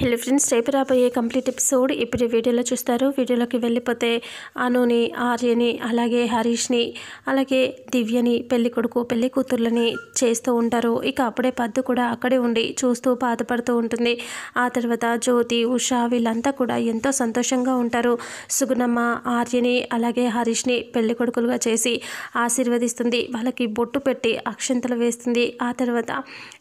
Hello friends రేపు రాబోయే complete episode ఇప్పుడు వీడియోలో చూస్తారు. వీడియోలోకి వెళ్ళిపోతే అనుని ఆర్యని అలాగే హరీష్ని అలాగే దివ్యని పెళ్ళి కొడుకు పెళ్ళి కూతుర్లని చేస్తూ ఉంటారు. ఇక అప్పుడే పద్దు కూడా అక్కడే ఉండి చూస్తూ బాధపడుతూ ఉంటుంది. ఆ తర్వాత జ్యోతి ఉషా వీళ్ళంతా కూడా ఎంతో సంతోషంగా ఉంటారు. సుగుణమ్మ ఆర్యని అలాగే హరీష్ని పెళ్ళి కొడుకులుగా చేసి ఆశీర్వదిస్తుంది. వాళ్ళకి బొట్టు పెట్టి అక్షంతలు వేస్తుంది. ఆ తర్వాత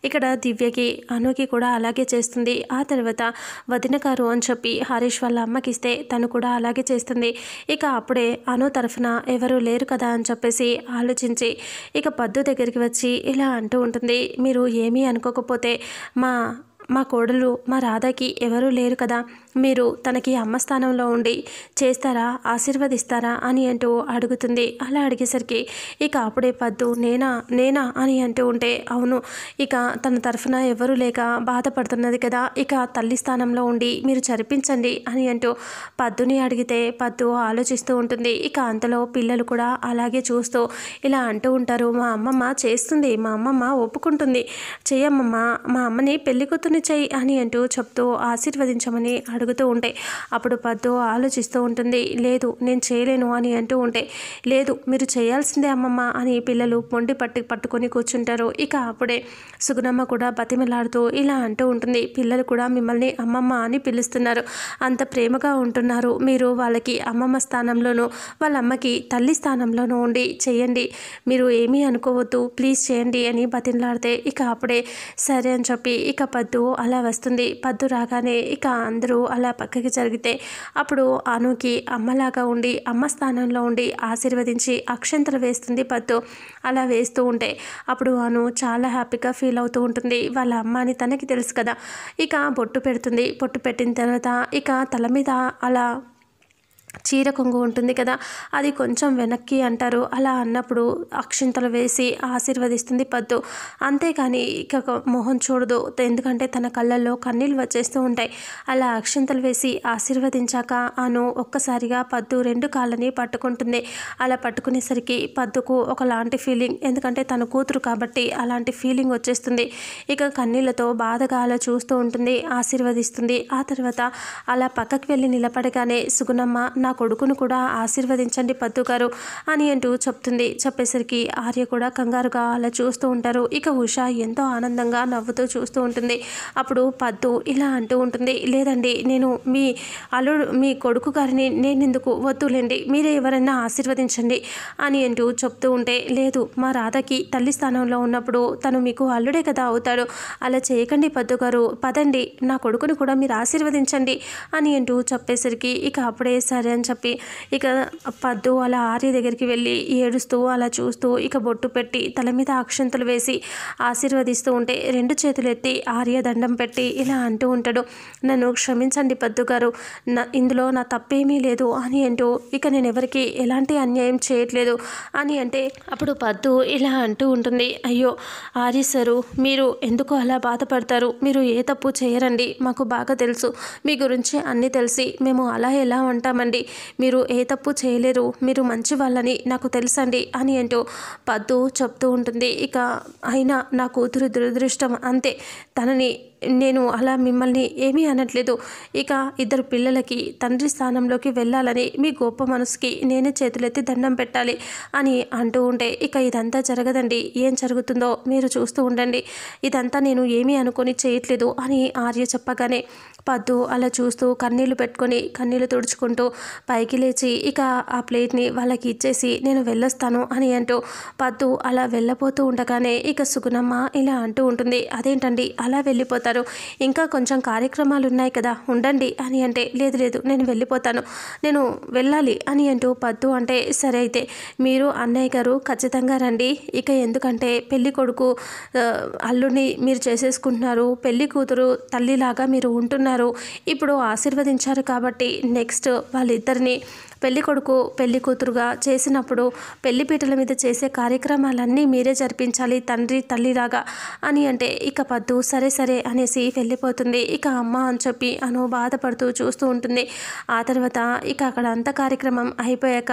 ఇక్కడ దివ్యకి అనుకి కూడా అలాగే చేస్తుంది. ఆ తర్వాత వదిన గారు అని చెప్పి హరీష్ వాళ్ళ అమ్మకి ఇస్తే తను కూడా అలాగే చేస్తుంది. ఇక అప్పుడే అను తరఫున ఎవరు లేరు కదా అని చెప్పేసి ఆలోచించి ఇక పద్దు దగ్గరికి వచ్చి ఇలా అంటూ ఉంటుంది మీరు ఏమీ అనుకోకపోతే మా మా కోడలు మా రాధకి ఎవరూ లేరు కదా. మీరు తనకి అమ్మ స్థానంలో ఉండి చేస్తారా ఆశీర్వదిస్తారా అని అంటూ అడుగుతుంది. అలా అడిగేసరికి ఇక అప్పుడే పద్దు నేనా నేనా? అని అంటూ ఉంటే అవును ఇక తన తరఫున ఎవరూ లేక బాధపడుతున్నది కదా. ఇక తల్లి స్థానంలో ఉండి మీరు చరిపించండి అని అంటూ పద్దుని అడిగితే పద్దు ఆలోచిస్తూ ఉంటుంది. ఇక అంతలో పిల్లలు కూడా అలాగే చూస్తూ ఇలా అంటూ ఉంటారు. మా అమ్మమ్మ చేస్తుంది మా అమ్మమ్మ ఒప్పుకుంటుంది. చెయ్యమ్మమ్మ మా అమ్మని పెళ్ళి కూతుర్ని చెయ్యి అని అంటూ చెప్తూ ఆశీర్వదించమని అడుగుతూ ఉంటే అప్పుడు పద్దు ఆలోచిస్తూ ఉంటుంది. లేదు నేను చేయలేను అని అంటూ ఉంటే లేదు మీరు చేయాల్సిందే అమ్మమ్మ అని పిల్లలు మొండి పట్టి పట్టుకొని కూర్చుంటారు. ఇక అప్పుడే సుగుణమ్మ కూడా బతిమలాడుతూ ఇలా అంటూ ఉంటుంది. పిల్లలు కూడా మిమ్మల్ని అమ్మమ్మ అని పిలుస్తున్నారు. అంత ప్రేమగా ఉంటున్నారు. మీరు వాళ్ళకి అమ్మమ్మ స్థానంలోనూ వాళ్ళ అమ్మకి తల్లి స్థానంలోనూ ఉండి చేయండి. మీరు ఏమీ అనుకోవద్దు. ప్లీజ్ చేయండి అని బతిమలాడితే ఇక అప్పుడే సరే అని చెప్పి ఇక పద్దు అలా వస్తుంది. పద్దు రాగానే ఇక అందరూ అలా పక్కకి జరిగితే అప్పుడు అనుకి అమ్మలాగా ఉండి అమ్మ స్థానంలో ఉండి ఆశీర్వదించి అక్షంతలు వేస్తుంది పద్దు. అలా వేస్తూ ఉంటే అప్పుడు అను చాలా హ్యాపీగా ఫీల్ అవుతూ ఉంటుంది. వాళ్ళ అమ్మ అని తనకి తెలుసు కదా. ఇక బొట్టు పెడుతుంది. బొట్టు పెట్టిన తర్వాత ఇక తల మీద అలా చీర కొంగు ఉంటుంది కదా అది కొంచెం వెనక్కి అంటారు. అలా అన్నప్పుడు అక్షింతలు వేసి ఆశీర్వదిస్తుంది పద్దు. అంతేకాని ఇక మొహం చూడదు. ఎందుకంటే తన కళ్ళల్లో కన్నీళ్ళు వచ్చేస్తూ ఉంటాయి. అలా అక్షింతలు వేసి ఆశీర్వదించాక అను ఒక్కసారిగా పద్దు రెండు కాళ్ళని పట్టుకుంటుంది. అలా పట్టుకునేసరికి పద్దుకు ఒకలాంటి ఫీలింగ్. ఎందుకంటే తన కూతురు కాబట్టి అలాంటి ఫీలింగ్ వచ్చేస్తుంది. ఇక కన్నీళ్ళతో బాధగా అలా చూస్తూ ఉంటుంది ఆశీర్వదిస్తుంది. ఆ తర్వాత అలా పక్కకి వెళ్ళి నిలబడగానే సుగుణమ్మ నా నా కొడుకును కూడా ఆశీర్వదించండి పద్దు గారు అని అంటూ చెప్తుంది. చెప్పేసరికి ఆర్య కూడా కంగారుగా అలా చూస్తూ ఉంటారు. ఇక ఉష ఎంతో ఆనందంగా నవ్వుతూ చూస్తూ ఉంటుంది. అప్పుడు పద్దు ఇలా అంటూ ఉంటుంది. లేదండి నేను మీ అల్లుడు మీ కొడుకు గారిని నేను ఎందుకు వద్దులేండి? మీరే ఎవరైనా ఆశీర్వదించండి అని అంటూ చెప్తూ ఉంటే లేదు మా రాధకి తల్లి స్థానంలో ఉన్నప్పుడు తను మీకు అల్లుడే కదా అవుతాడు. అలా చేయకండి పద్దు గారు. పదండి నా కొడుకుని కూడా మీరు ఆశీర్వదించండి అని అంటూ చెప్పేసరికి ఇక అప్పుడే సరే అని చెప్పి ఇక పద్దు అలా ఆర్య దగ్గరికి వెళ్ళి ఏడుస్తూ అలా చూస్తూ ఇక బొట్టు పెట్టి తల మీద అక్షంతలు వేసి ఆశీర్వదిస్తూ ఉంటే రెండు చేతులు ఎత్తి ఆర్య దండం పెట్టి ఇలా అంటూ ఉంటాడు. నన్ను క్షమించండి పద్దు గారు. నా ఇందులో నా తప్పేమీ లేదు అని అంటూ ఇక నేను ఎవరికి ఎలాంటి అన్యాయం చేయట్లేదు అని అంటే అప్పుడు పద్దు ఇలా అంటూ ఉంటుంది. అయ్యో ఆర్య సారు మీరు ఎందుకు అలా బాధపడతారు? మీరు ఏ తప్పు చేయరండి. మాకు బాగా తెలుసు. మీ గురించి అన్నీ తెలిసి మేము అలా ఎలా ఉంటామండి? మీరు ఏ తప్పు చేయలేరు. మీరు మంచి వాళ్ళని నాకు తెలుసండి అని అంటూ పద్దు చెప్తూ ఉంటుంది. ఇక అయినా నా కూతురు దురదృష్టం అంతే. తనని నేను అలా మిమ్మల్ని ఏమీ అనట్లేదు. ఇక ఇద్దరు పిల్లలకి తండ్రి స్థానంలోకి వెళ్ళాలని మీ గొప్ప మనసుకి నేనే చేతులెత్తి దండం పెట్టాలి అని అంటూ ఉంటే ఇక ఇదంతా జరగదండి. ఏం జరుగుతుందో మీరు చూస్తూ ఉండండి. ఇదంతా నేను ఏమీ అనుకొని చేయట్లేదు అని ఆర్య చెప్పగానే పద్దు అలా చూస్తూ కన్నీళ్ళు పెట్టుకొని కన్నీళ్ళు తుడుచుకుంటూ పైకి లేచి ఇక ఆ ప్లేట్ని వాళ్ళకి ఇచ్చేసి నేను వెళ్ళొస్తాను అని అంటూ పద్దు అలా వెళ్ళబోతూ ఉండగానే ఇక సుగుణమ్మ ఇలా అంటూ ఉంటుంది. అదేంటండి? అలా వెళ్ళిపోతారు. ఇంకా కొంచెం కార్యక్రమాలు ఉన్నాయి కదా ఉండండి అని అంటే లేదు లేదు నేను వెళ్ళిపోతాను. నేను వెళ్ళాలి అని అంటూ పద్దు అంటే సరే అయితే మీరు అన్నయ్య గారు ఖచ్చితంగా రండి. ఇక ఎందుకంటే పెళ్ళి కొడుకు అల్లుడిని మీరు చేసేసుకుంటున్నారు. పెళ్ళి కూతురు తల్లిలాగా మీరు ఉంటున్నారు. ఇప్పుడు ఆశీర్వదించారు కాబట్టి నెక్స్ట్ వాళ్ళిద్దరిని పెళ్ళి కొడుకు పెళ్ళి కూతురుగా చేసినప్పుడు పెళ్ళి పీటల మీద చేసే కార్యక్రమాలన్నీ మీరే జరిపించాలి తండ్రి తల్లిలాగా అని అంటే ఇక పద్దు సరే సరే అనేసి వెళ్ళిపోతుంది. ఇక అమ్మ అని చెప్పి అను బాధపడుతూ చూస్తూ ఉంటుంది. ఆ తర్వాత ఇక అక్కడ అంత కార్యక్రమం అయిపోయాక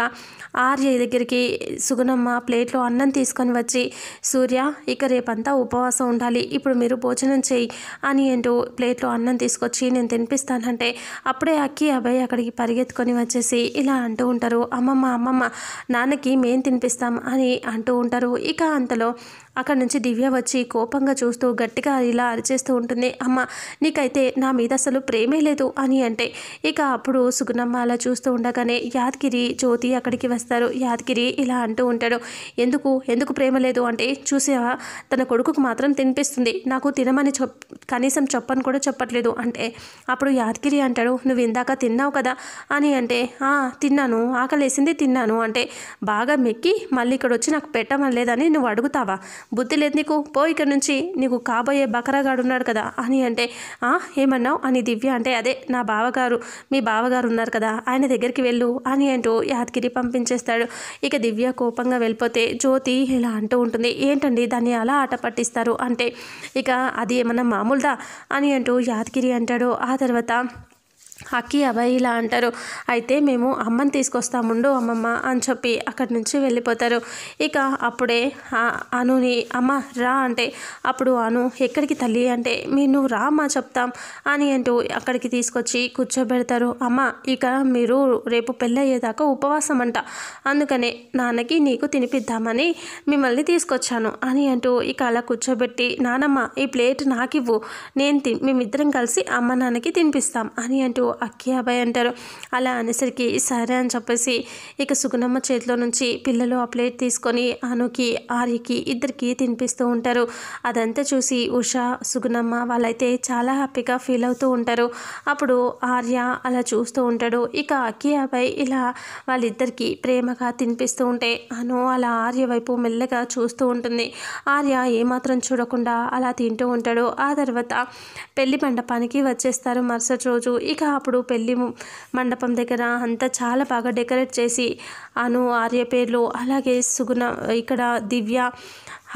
ఆర్య దగ్గరికి సుగుణమ్మ ప్లేట్లో అన్నం తీసుకొని వచ్చి సూర్య ఇక రేపంతా ఉపవాసం ఉండాలి ఇప్పుడు మీరు భోజనం చేయి అని అంటూ ప్లేట్లో అన్నం తీసుకొచ్చి నేను తినిపిస్తానంటే అప్పుడే అక్కి అబ్బాయి అక్కడికి పరిగెత్తుకొని వచ్చేసి ఇలా అంటూ ఉంటారు అమ్మమ్మ అమ్మమ్మ నాన్నకి మేం తినిపిస్తాం అని అంటూ ఉంటారు. ఇక అంతలో అక్కడి నుంచి దివ్య వచ్చి కోపంగా చూస్తూ గట్టిగా ఇలా అరిచేస్తూ ఉంటుంది అమ్మ నీకైతే నా మీద అసలు ప్రేమే లేదు అని అంటే ఇక అప్పుడు సుగుణమ్మ అలా చూస్తూ ఉండగానే యాదగిరి జ్యోతి అక్కడికి వస్తారు. యాదగిరి ఇలా అంటూ ఉంటాడు ఎందుకు? ఎందుకు ప్రేమ లేదు? అంటే చూసావా? తన కొడుకుకు మాత్రం తినిపిస్తుంది. నాకు తినమని చెప్ కనీసం చెప్పని కూడా చెప్పట్లేదు. అంటే అప్పుడు యాదగిరి అంటాడు నువ్వు ఇందాక తిన్నావు కదా? అని అంటే తిన్నాను. ఆకలేసింది తిన్నాను. అంటే బాగా మెక్కి మళ్ళీ ఇక్కడ వచ్చి నాకు పెట్టమని లేదని నువ్వు అడుగుతావా? బుద్ధి లేదు నీకు. పో ఇక్కడ నుంచి. నీకు కాబోయే బకరాగాడు ఉన్నాడు కదా అని అంటే "ఆ, ఏమన్నావు? అని దివ్య అంటే అదే నా బావగారు మీ బావగారు ఉన్నారు కదా ఆయన దగ్గరికి వెళ్ళు అని అంటూ యాదగిరి పంపించేస్తాడు. ఇక దివ్య కోపంగా వెళ్ళిపోతే జ్యోతి ఇలా అంటూ ఉంటుంది. ఏంటండి దాన్ని అలా ఆట పట్టిస్తారు? అంటే ఇక అది ఏమన్నా మామూలుదా? అని అంటూ యాదగిరి అంటాడు. ఆ తర్వాత అక్కి అబ్బాయి ఇలా అంటారు. అయితే మేము అమ్మని తీసుకొస్తాముండు అమ్మమ్మ అని చెప్పి అక్కడి నుంచి వెళ్ళిపోతారు. ఇక అప్పుడే అనుని అమ్మ రా అంటే అప్పుడు అను ఎక్కడికి తల్లి అంటే మీరు నువ్వు రా అమ్మ చెప్తాం అని అంటూ అక్కడికి తీసుకొచ్చి కూర్చోబెడతారు. అమ్మ ఇక మీరు రేపు పెళ్ళి అయ్యేదాకా ఉపవాసం అంట అందుకనే నాన్నకి నీకు తినిపిద్దామని మిమ్మల్ని తీసుకొచ్చాను అని అంటూ ఇక అలా కూర్చోబెట్టి నానమ్మ ఈ ప్లేట్ నాకివ్వు. నేను తి మేమిద్దరం కలిసి అమ్మ నాన్నకి తినిపిస్తాం అని అంటూ అక్కి అబ్బాయి అంటారు. అలా అనేసరికి సరే అని చెప్పేసి ఇక సుగుణమ్మ చేతిలో నుంచి పిల్లలు ఆ ప్లేట్ తీసుకొని అనుకి ఆర్యకి ఇద్దరికి తినిపిస్తూ ఉంటారు. అదంతా చూసి ఉష సుగుణమ్మ వాళ్ళైతే చాలా హ్యాపీగా ఫీల్ అవుతూ ఉంటారు. అప్పుడు ఆర్య అలా చూస్తూ ఉంటాడు. ఇక అక్కి అబ్బాయి ఇలా వాళ్ళిద్దరికీ ప్రేమగా తినిపిస్తూ ఉంటే అను అలా ఆర్య వైపు మెల్లగా చూస్తూ ఉంటుంది. ఆర్య ఏమాత్రం చూడకుండా అలా తింటూ ఉంటాడు. ఆ తర్వాత పెళ్ళి మండపానికి వచ్చేస్తారు మరుసటి రోజు. ఇక అప్పుడు పెళ్ళి ము- మండపం దగ్గర అంతా చాలా బాగా డెకరేట్ చేసి అను ఆర్య పేర్లు అలాగే సుగుణ ఇక్కడ దివ్య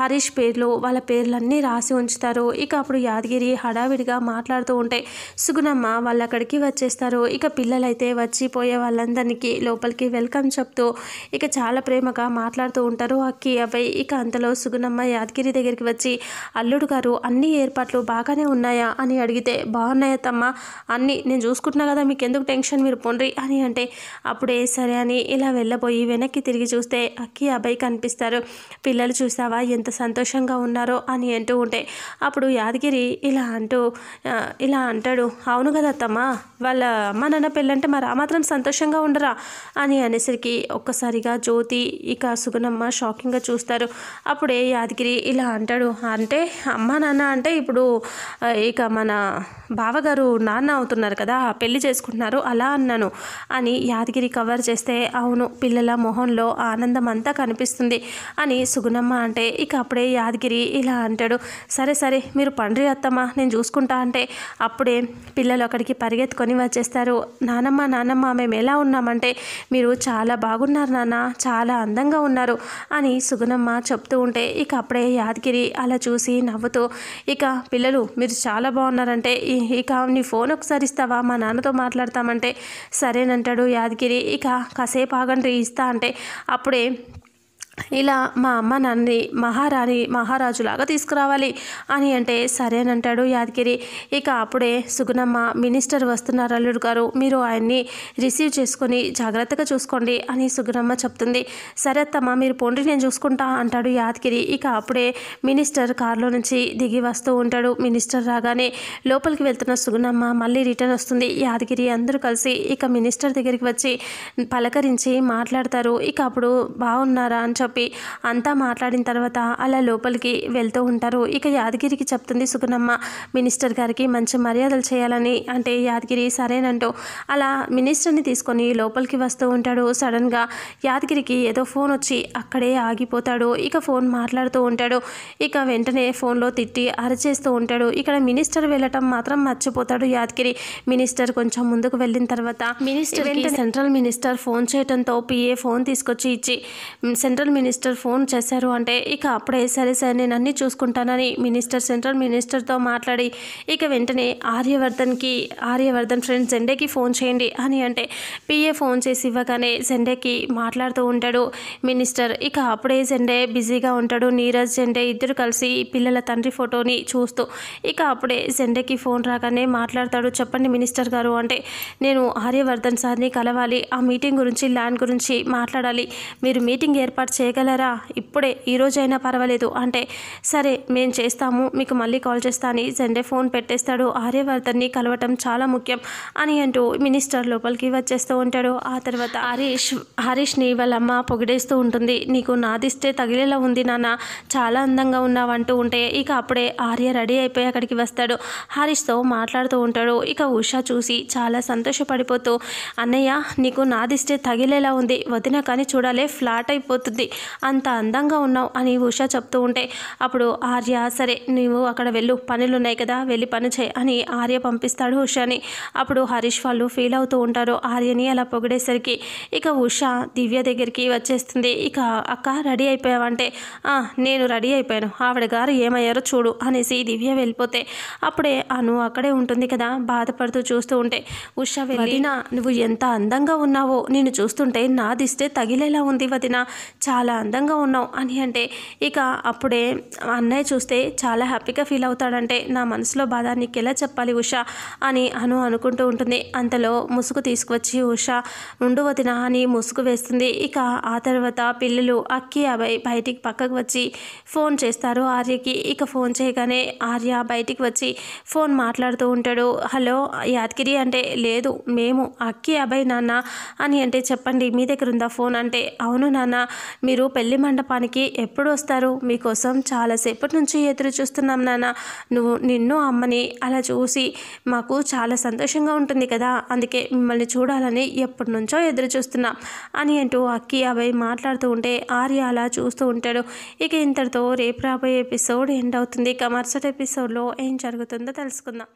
హరీష్ పేర్లు వాళ్ళ పేర్లన్నీ రాసి ఉంచుతారు. ఇక అప్పుడు యాదగిరి హడావిడిగా మాట్లాడుతూ ఉంటే సుగుణమ్మ వాళ్ళు అక్కడికి వచ్చేస్తారు. ఇక పిల్లలైతే వచ్చిపోయే వాళ్ళందరికీ లోపలికి వెల్కమ్ చెప్తూ ఇక చాలా ప్రేమగా మాట్లాడుతూ ఉంటారు అక్కి అబ్బాయి ఇక అంతలో సుగుణమ్మ యాదగిరి దగ్గరికి వచ్చి అల్లుడు గారు అన్ని ఏర్పాట్లు బాగానే ఉన్నాయా అని అడిగితే బాగున్నాయా తమ్మ? అన్నీ నేను చూసుకుంటున్నా కదా మీకు ఎందుకు టెన్షన్? మీరు పొండ్రి అని అంటే అప్పుడే సరే అని ఇలా వెళ్ళబోయి వెనక్కి తిరిగి చూస్తే అక్కి అబ్బాయి కనిపిస్తారు. పిల్లలు చూసావా? ఎంత సంతోషంగా ఉన్నారో అని అంటూ ఉంటే అప్పుడు యాదగిరి ఇలా అంటూ ఇలా అంటాడు అవును కదా అత్తమ్మా వాళ్ళ అమ్మ నాన్న పెళ్ళంటే మరి ఆ మాత్రం సంతోషంగా ఉండరా? అని అనేసరికి ఒక్కసారిగా జ్యోతి ఇక సుగుణమ్మ షాకింగ్గా చూస్తారు. అప్పుడే యాదగిరి ఇలా అంటాడు అంటే అమ్మ నాన్న అంటే ఇప్పుడు ఇక మన బావగారు నాన్న అవుతున్నారు కదా పెళ్ళి చేసుకుంటున్నారు అలా అన్నాను అని యాదగిరి కవర్ చేస్తే అవును పిల్లల మొహంలో ఆనందం అంతా కనిపిస్తుంది అని సుగుణమ్మ అంటే ఇక అప్పుడే యాదగిరి ఇలా అంటాడు సరే సరే మీరు పండ్రి అత్తమ్మ నేను చూసుకుంటా అంటే అప్పుడే పిల్లలు అక్కడికి పరిగెత్తుకొని వచ్చేస్తారు. నానమ్మ నానమ్మ మేము ఎలా ఉన్నామంటే మీరు చాలా బాగున్నారు నాన్న చాలా అందంగా ఉన్నారు అని సుగుణమ్మ చెప్తూ ఉంటే ఇక అప్పుడే యాదగిరి అలా చూసి నవ్వుతూ ఇక పిల్లలు మీరు చాలా బాగున్నారంటే ఇక నీ ఫోన్ ఒకసారి ఇస్తావా? మా నాన్నతో మాట్లాడతామంటే. సరేనంటాడు యాదగిరి ఇక కాసేపు ఆగండి ఇస్తా అంటే అప్పుడే ఇలా మా అమ్మ నన్ను మహారాణి మహారాజులాగా తీసుకురావాలి అని అంటే సరేనంటాడు యాదగిరి. ఇక అప్పుడే సుగుణమ్మ మినిస్టర్ వస్తున్నారు అల్లుడు గారు. మీరు ఆయన్ని రిసీవ్ చేసుకొని జాగ్రత్తగా చూసుకోండి అని సుగుణమ్మ చెప్తుంది. సరే అత్తమ్మ మీరు పోండి నేను చూసుకుంటా అంటాడు యాదగిరి. ఇక అప్పుడే మినిస్టర్ కారులో నుంచి దిగి వస్తూ ఉంటాడు. మినిస్టర్ రాగానే లోపలికి వెళ్తున్న సుగుణమ్మ మళ్ళీ రిటర్న్ వస్తుంది. యాదగిరి అందరూ కలిసి ఇక మినిస్టర్ దగ్గరికి వచ్చి పలకరించి మాట్లాడతారు. ఇక అప్పుడు బాగున్నారా అని చెప్పి అంతా మాట్లాడిన తర్వాత అలా లోపలికి వెళ్తూ ఉంటారు. ఇక యాదగిరికి చెప్తుంది సుగుణమ్మ మినిస్టర్ గారికి మంచి మర్యాదలు చేయాలని అంటే యాదగిరి సరేనంటూ అలా మినిస్టర్ని తీసుకొని లోపలికి వస్తూ ఉంటాడు. సడన్గా యాదగిరికి ఏదో ఫోన్ వచ్చి అక్కడే ఆగిపోతాడు. ఇక ఫోన్ మాట్లాడుతూ ఉంటాడు. ఇక వెంటనే ఫోన్లో తిట్టి అరచేస్తూ ఉంటాడు. ఇక్కడ మినిస్టర్ వెళ్ళటం మాత్రం మర్చిపోతాడు యాదగిరి. మినిస్టర్ కొంచెం ముందుకు వెళ్ళిన తర్వాత మినిస్టర్ సెంట్రల్ మినిస్టర్ ఫోన్ చేయడంతో పిఏ ఫోన్ తీసుకొచ్చి ఇచ్చి "మ్, సెంట్రల్ మినిస్టర్ ఫోన్ చేశారు అంటే ఇక అప్పుడే సరే సరే నేను అన్నీ చూసుకుంటానని మినిస్టర్ సెంట్రల్ మినిస్టర్తో మాట్లాడి ఇక వెంటనే ఆర్యవర్ధన్కి ఆర్యవర్ధన్ ఫ్రెండ్ జెండేకి ఫోన్ చేయండి అని అంటే పిఏ ఫోన్ చేసి ఇవ్వగానే జెండేకి మాట్లాడుతూ ఉంటాడు మినిస్టర్. ఇక అప్పుడే జెండే బిజీగా ఉంటాడు. నీరజ్ జెండే ఇద్దరు కలిసి పిల్లల తండ్రి ఫోటోని చూస్తూ ఇక అప్పుడే జెండేకి ఫోన్ రాగానే మాట్లాడతాడు. చెప్పండి మినిస్టర్ గారు అంటే నేను ఆర్యవర్ధన్ సార్ని కలవాలి. ఆ మీటింగ్ గురించి ల్యాండ్ గురించి మాట్లాడాలి. మీరు మీటింగ్ ఏర్పాటు చేయగలరా? ఇప్పుడే ఈ రోజైనా పర్వాలేదు. అంటే సరే మేము చేస్తాము మీకు మళ్ళీ కాల్ చేస్తా అని ఫోన్ పెట్టేస్తాడు. ఆర్యవర్ధన్ని కలవటం చాలా ముఖ్యం అని అంటూ మినిస్టర్ లోపలికి వచ్చేస్తూ ఉంటాడు. ఆ తర్వాత హరీష్ హరీష్ని వాళ్ళమ్మ పొగిడేస్తూ ఉంటుంది. నీకు నాదిస్తే తగిలేలా ఉంది నాన్న. చాలా అందంగా ఉన్నావంటూ ఉంటే ఇక అప్పుడే ఆర్య రెడీ అయిపోయి అక్కడికి వస్తాడు. హరీష్తో మాట్లాడుతూ ఉంటాడు. ఇక ఉషా చూసి చాలా సంతోషపడిపోతూ అన్నయ్య నీకు నాదిస్తే తగిలేలా ఉంది. వదిన కానీ చూడాలే ఫ్లాట్ అయిపోతుంది. అంత అందంగా ఉన్నావు అని ఉషా చెప్తూ ఉంటే అప్పుడు ఆర్య సరే నువ్వు అక్కడ వెళ్ళు పనులు ఉన్నాయి కదా వెళ్ళి పని చేయి అని ఆర్య పంపిస్తాడు ఉషాని. అప్పుడు హరీష్ వాళ్ళు ఫీల్ అవుతూ ఉంటారు ఆర్యని అలా పొగిడేసరికి. ఇక ఉషా దివ్య దగ్గరికి వచ్చేస్తుంది. ఇక అక్క రెడీ అయిపోయావంటే? నేను రెడీ అయిపోయాను. ఆవిడ గారు ఏమయ్యారో చూడు అనేసి దివ్య వెళ్ళిపోతే అప్పుడే అను అక్కడే ఉంటుంది కదా బాధపడుతూ చూస్తూ ఉంటే. ఉష వదిన నువ్వు ఎంత అందంగా ఉన్నావో నేను చూస్తుంటే నాదిస్తే తగిలేలా ఉంది వదిన. చాలా చాలా అందంగా ఉన్నావు అని అంటే ఇక అప్పుడే అన్నయ్య చూస్తే చాలా హ్యాపీగా ఫీల్ అవుతాడంటే నా మనసులో బాధ నీకు ఎలా చెప్పాలి ఉష అని అను అనుకుంటూ ఉంటుంది. అంతలో ముసుగు తీసుకువచ్చి ఉష ఉండు వదిన అని ముసుగు వేస్తుంది. ఇక ఆ తర్వాత పిల్లలు అక్కి అభయ్ బయటికి పక్కకు వచ్చి ఫోన్ చేస్తారు ఆర్యకి. ఇక ఫోన్ చేయగానే ఆర్య బయటికి వచ్చి ఫోన్ మాట్లాడుతూ ఉంటాడు. హలో యాదగిరి అంటే లేదు మేము అక్కి అబ్బాయి నాన్న అని అంటే చెప్పండి మీ దగ్గర ఉందా ఫోన్? అంటే అవును నాన్న మీరు పెళ్ళి మండపానికి ఎప్పుడు వస్తారు? మీకోసం చాలాసేపటి నుంచి ఎదురు చూస్తున్నాం నాన్న. నువ్వు నిన్ను అమ్మని అలా చూసి మాకు చాలా సంతోషంగా ఉంటుంది కదా. అందుకే మిమ్మల్ని చూడాలని ఎప్పటి నుంచో ఎదురు చూస్తున్నాం. అని అంటూ అక్కి అభయ్ మాట్లాడుతూ ఉంటే ఆర్య అలా చూస్తూ ఉంటాడు. ఇక ఇంతటితో రేపు రాబోయే ఎపిసోడ్ ఎండ్ అవుతుంది. ఇక మరుసటి ఎపిసోడ్లో ఏం జరుగుతుందో తెలుసుకుందాం.